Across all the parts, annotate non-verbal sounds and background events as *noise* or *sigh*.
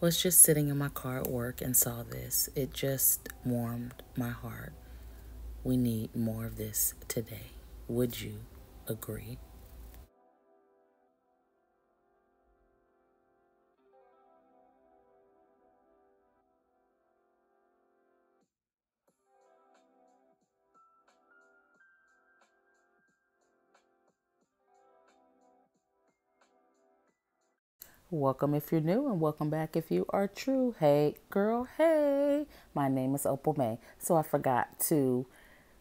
was just sitting in my car at work and saw this. It just warmed my heart. We need more of this today. Would you agree? Welcome if you're new and welcome back if you are true. Hey girl, hey. My name is Opal May. So I forgot to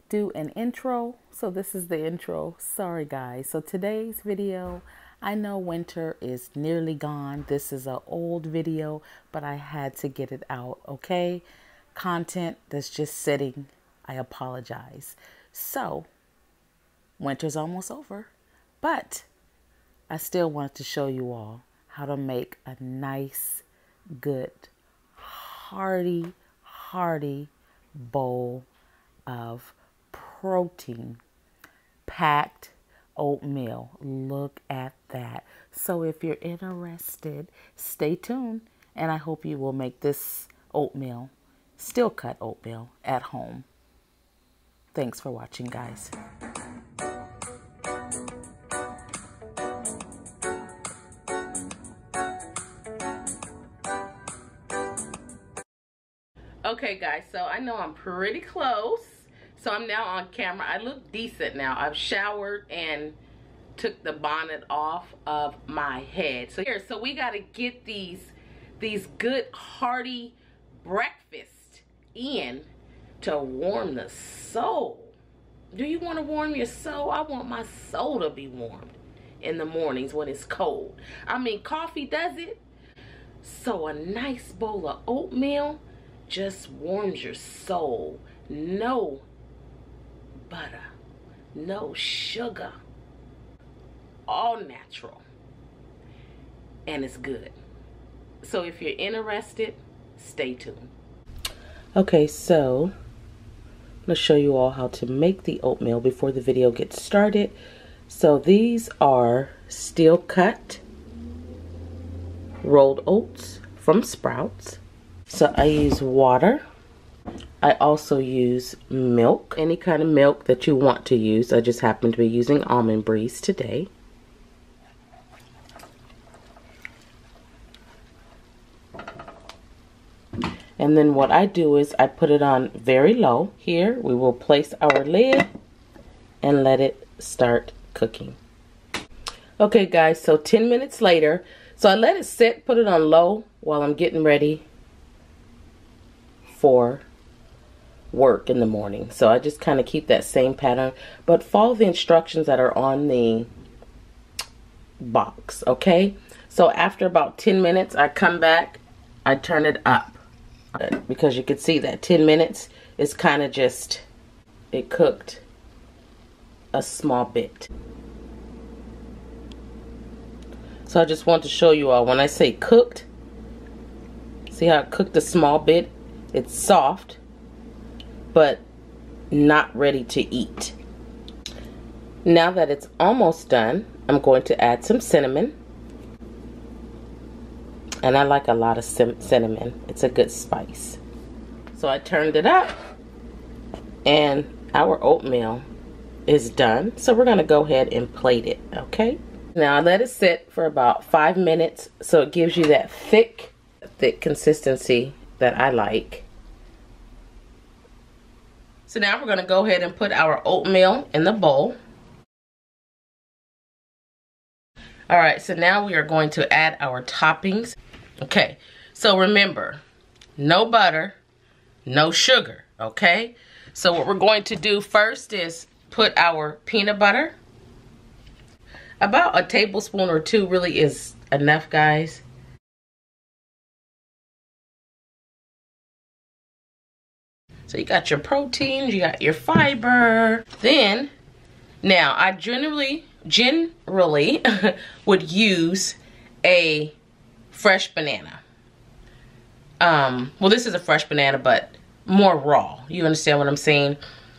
do an intro. So this is the intro. Sorry guys. So today's video, I know winter is nearly gone. This is an old video, but I had to get it out, okay? Content that's just sitting. I apologize. So, winter's almost over, but I still wanted to show you all how to make a nice, good, hearty, hearty bowl of protein packed oatmeal. Look at that. So if you're interested, stay tuned and I hope you will make this oatmeal, steel cut oatmeal at home. Thanks for watching, guys. Okay, guys, so I know I'm pretty close. So I'm now on camera. I look decent now. I've showered and took the bonnet off of my head. So here, so we got to get these these good hearty breakfast in to warm the soul. Do you want to warm your soul? I want my soul to be warmed in the mornings when it's cold. I mean, coffee does it. So a nice bowl of oatmeal just warms your soul. No butter, no sugar, all natural, and it's good. So if you're interested, stay tuned. Okay, so I'm going to show you all how to make the oatmeal before the video gets started. So these are steel cut rolled oats from Sprouts. So I use water. I also use milk, any kind of milk that you want to use. I just happen to be using Almond Breeze today. And then what I do is I put it on very low. Here we will place our lid and let it start cooking. Okay guys, so 10 minutes later, so I let it sit, put it on low while I'm getting ready for work in the morning. So I just kind of keep that same pattern, but follow the instructions that are on the box, okay? So after about 10 minutes, I come back, I turn it up because you can see that 10 minutes is kind of just, it cooked a small bit. So I just want to show you all, when I say cooked, see how it cooked a small bit? It's soft, but not ready to eat. Now that it's almost done, I'm going to add some cinnamon. And I like a lot of cinnamon. It's a good spice. So I turned it up and our oatmeal is done. So we're gonna go ahead and plate it, okay? Now I let it sit for about five minutes so it gives you that thick, thick consistency that I like. So now we're going to go ahead and put our oatmeal in the bowl. All right, so now we are going to add our toppings. Okay, so remember, no butter, no sugar, okay? So what we're going to do first is put our peanut butter. About a tablespoon or two really is enough, guys. So you got your proteins, you got your fiber. Then, now I generally, generally *laughs* would use a fresh banana. Um, well, this is a fresh banana, but more raw. You understand what I'm saying?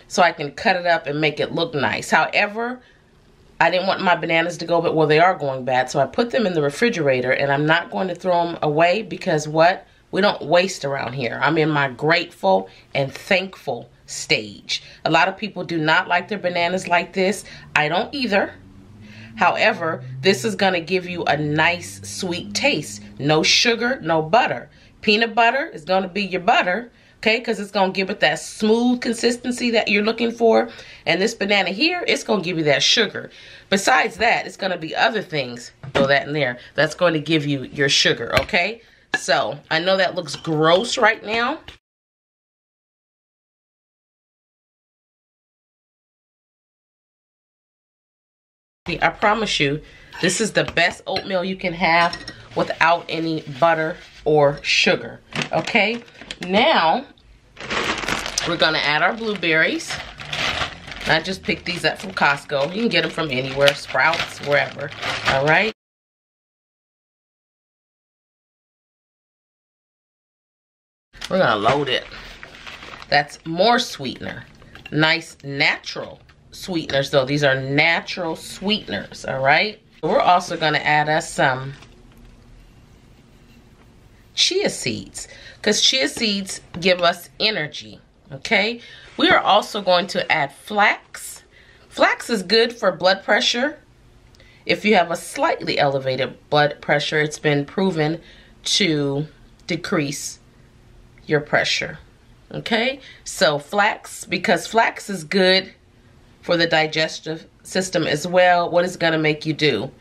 So I can cut it up and make it look nice. However, I didn't want my bananas to go, but well, they are going bad. So I put them in the refrigerator and I'm not going to throw them away because what? We don't waste around here. I'm in my grateful and thankful stage. A lot of people do not like their bananas like this. I don't either. However, this is going to give you a nice sweet taste. No sugar, no butter. Peanut butter is going to be your butter okay because it's going to give it that smooth consistency that you're looking for and this banana here it's going to give you that sugar besides that it's going to be other things throw that in there that's going to give you your sugar okay so i know that looks gross right now I promise you, this is the best oatmeal you can have without any butter or sugar. Okay, now we're gonna add our blueberries. I just picked these up from Costco. You can get them from anywhere, Sprouts, wherever. All right. We're gonna load it. That's more sweetener. Nice natural sweeteners though. These are natural sweeteners, all right? We're also gonna add us some chia seeds because chia seeds give us energy, okay? We are also going to add flax. Flax is good for blood pressure. If you have a slightly elevated blood pressure, it's been proven to decrease your pressure. Okay, so flax, because flax is good for the digestive system as well. What is going to make you do?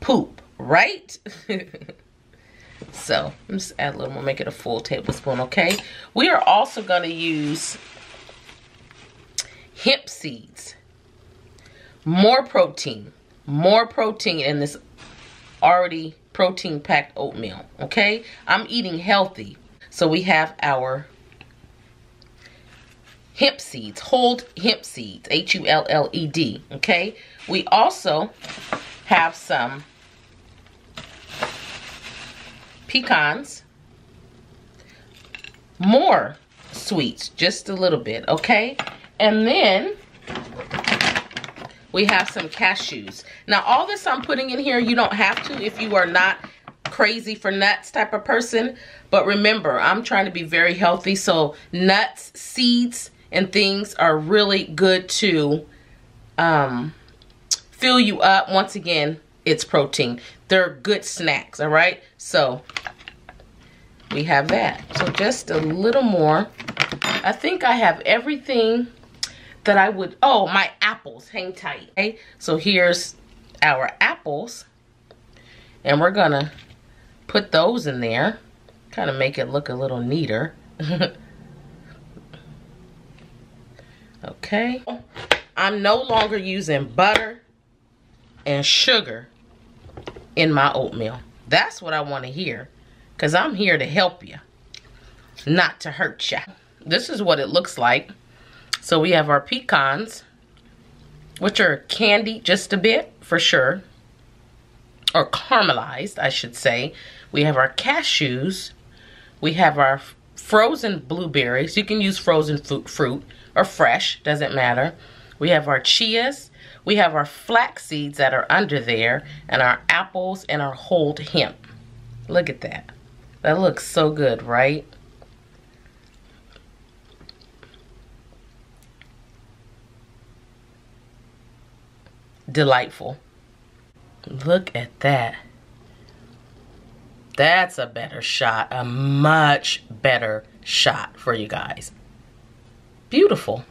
Poop, right? *laughs* so I'm just add a little more, make it a full tablespoon, okay? We are also going to use hemp seeds. More protein, more protein in this already protein packed oatmeal, okay? I'm eating healthy. So we have our hemp seeds, hulled hemp seeds, H-U-L-L-E-D, okay? We also have some pecans, more sweets, just a little bit, okay? And then we have some cashews. Now, all this I'm putting in here, you don't have to if you are not crazy for nuts type of person. But remember, I'm trying to be very healthy. So nuts, seeds, and things are really good to um, fill you up. Once again, it's protein. They're good snacks, all right? So we have that. So just a little more. I think I have everything that I would, oh, my apples, hang tight. Okay, so here's our apples. And we're gonna put those in there. Kind of make it look a little neater. *laughs* Okay. I'm no longer using butter and sugar in my oatmeal. That's what I want to hear. Because I'm here to help you. Not to hurt you. This is what it looks like. So we have our pecans. Which are candied just a bit, for sure. Or caramelized, I should say. We have our cashews. We have our frozen blueberries. You can use frozen fruit or fresh, doesn't matter. We have our chias. We have our flax seeds that are under there and our apples and our hulled hemp. Look at that. That looks so good, right? Delightful. Look at that. That's a better shot, a much better shot for you guys. Beautiful.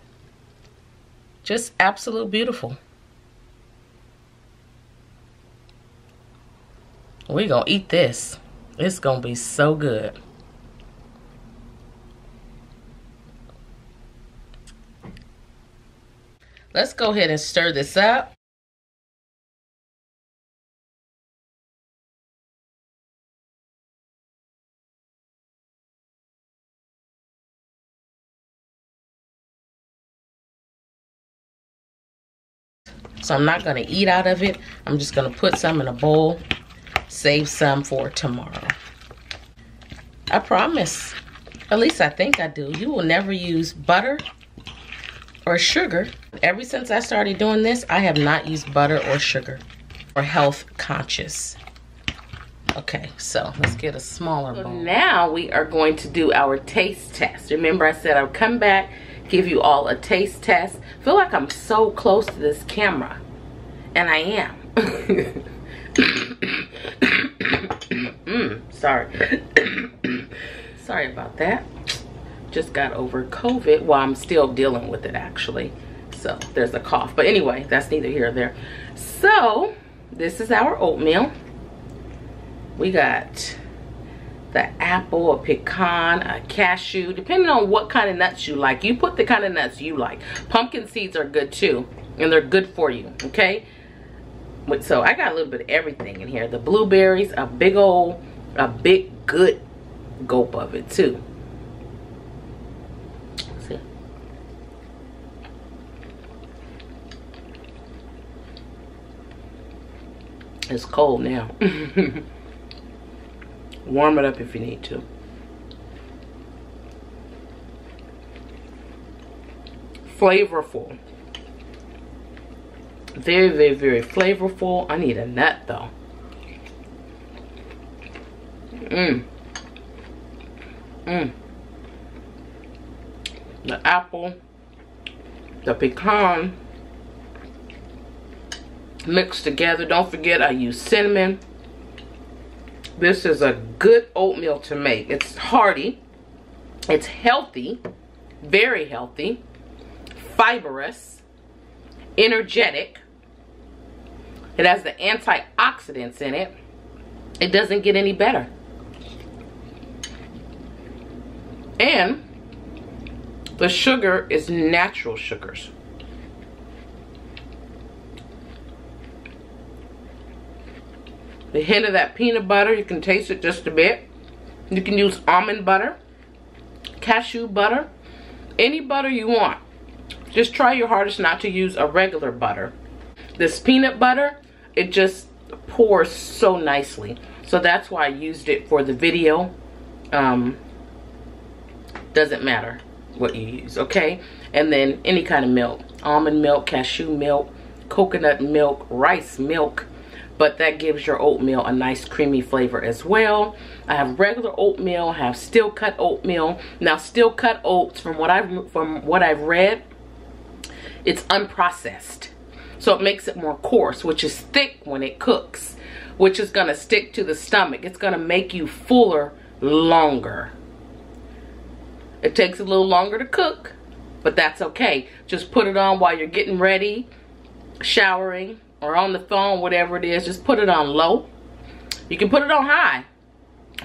Just absolute beautiful. we gonna eat this. It's gonna be so good. Let's go ahead and stir this up. So I'm not going to eat out of it. I'm just going to put some in a bowl, save some for tomorrow. I promise, at least I think I do, you will never use butter or sugar Ever since I started doing this, I have not used butter or sugar or health conscious. Okay, so let's get a smaller so bowl. Now we are going to do our taste test. Remember I said I'll come back, give you all a taste test. Feel like I'm so close to this camera. And I am. *laughs* mm, sorry. *coughs* sorry about that. Just got over COVID. Well, I'm still dealing with it actually. So there's a cough. But anyway, that's neither here or there. So this is our oatmeal. We got the apple, a pecan, a cashew, depending on what kind of nuts you like. You put the kind of nuts you like. Pumpkin seeds are good too, and they're good for you, okay? So I got a little bit of everything in here. The blueberries, a big old, a big good gulp of it too. See? It's cold now. *laughs* Warm it up if you need to. Flavorful. Very, very, very flavorful. I need a nut though. Mmm. Mmm. The apple, the pecan mixed together. Don't forget I use cinnamon. This is a good oatmeal to make. It's hearty. It's healthy. Very healthy. Fibrous. Energetic. It has the antioxidants in it. It doesn't get any better. And the sugar is natural sugars. The hint of that peanut butter, you can taste it just a bit. You can use almond butter, cashew butter, any butter you want. Just try your hardest not to use a regular butter. This peanut butter, it just pours so nicely. So that's why I used it for the video. Um, doesn't matter what you use, okay? And then any kind of milk. Almond milk, cashew milk, coconut milk, rice milk, but that gives your oatmeal a nice creamy flavor as well. I have regular oatmeal, I have steel cut oatmeal. Now steel cut oats from what I've from what I've read, it's unprocessed. So it makes it more coarse, which is thick when it cooks, which is going to stick to the stomach. It's going to make you fuller longer. It takes a little longer to cook, but that's okay. Just put it on while you're getting ready, showering, or on the phone, whatever it is, just put it on low. You can put it on high,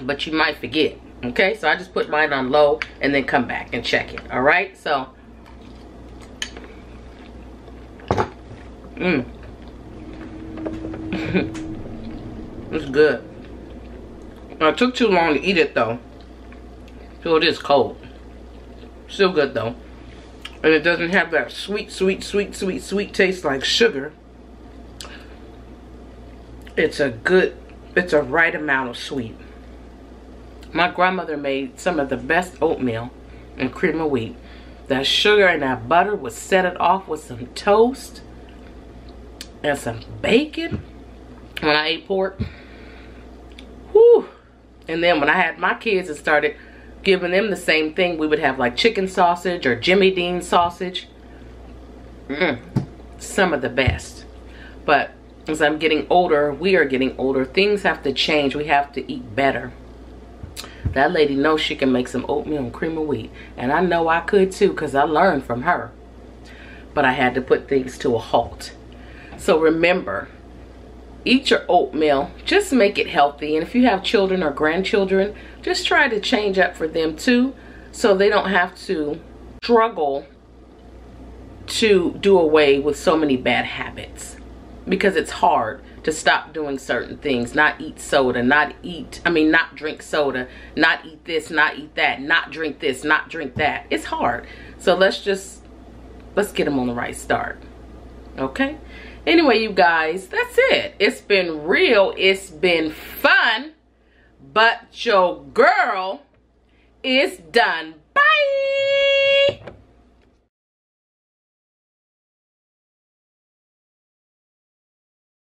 but you might forget. Okay, so I just put mine on low and then come back and check it. All right, so. Mmm. *laughs* it's good. It took too long to eat it though. So it is cold. Still good though. And it doesn't have that sweet, sweet, sweet, sweet, sweet taste like sugar it's a good, it's a right amount of sweet. My grandmother made some of the best oatmeal and cream of wheat. That sugar and that butter would set it off with some toast and some bacon when I ate pork. Whew. And then when I had my kids and started giving them the same thing, we would have like chicken sausage or Jimmy Dean sausage. Mm, some of the best. But as I'm getting older, we are getting older, things have to change. We have to eat better. That lady knows she can make some oatmeal and cream of wheat. And I know I could too because I learned from her. But I had to put things to a halt. So remember, eat your oatmeal. Just make it healthy. And if you have children or grandchildren, just try to change up for them too so they don't have to struggle to do away with so many bad habits because it's hard to stop doing certain things not eat soda not eat i mean not drink soda not eat this not eat that not drink this not drink that. It's hard. So let's just let's get them on the right start. Okay? Anyway you guys that's it. It's been real. It's been fun. But your girl is done. Bye